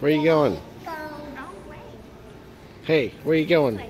Where are you going? Hey, where are you going?